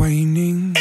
waning.